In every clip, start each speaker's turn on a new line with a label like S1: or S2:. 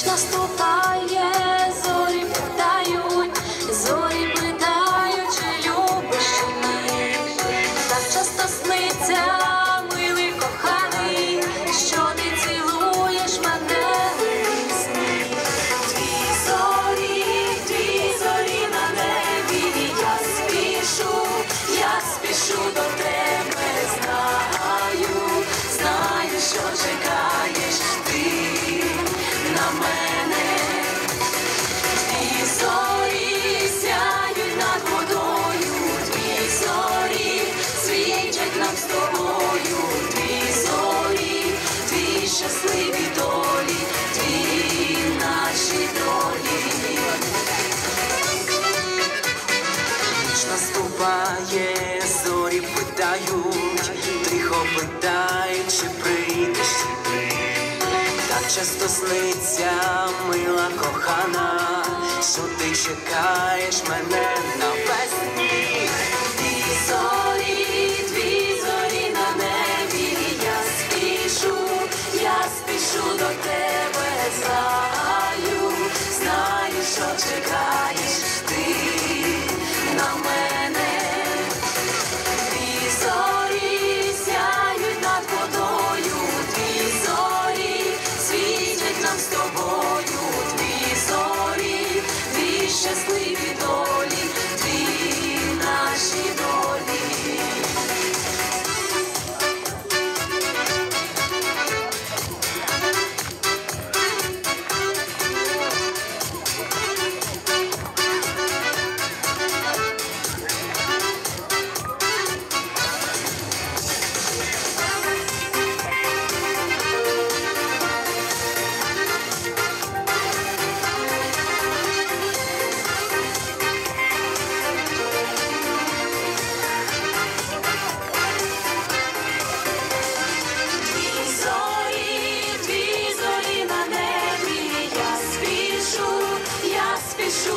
S1: Ніч наступає, зорі питають, зорі питають, чи любиш ні. Так часто сниться, милий коханий, що ти цілуєш мене сні. Дві зорі, дві зорі на небі, я спішу, я спішу до тебе, знаю, знаю, що чекаєш
S2: Ніч наступає, зорі питають, тихо питають, чи прийдеш. Так часто сниться, мила кохана, що ти чекаєш мене навесні.
S1: Дві зорі, зорі на небі, я спішу, я спішу до тебе, знаю, знаю, що чекаєш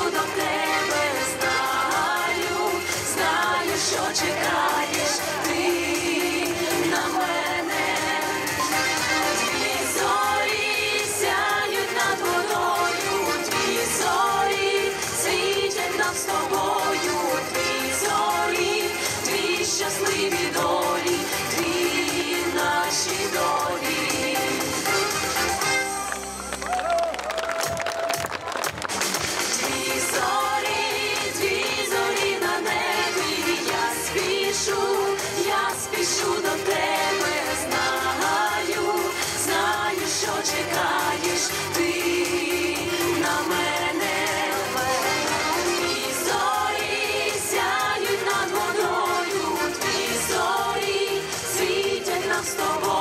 S1: спішу до just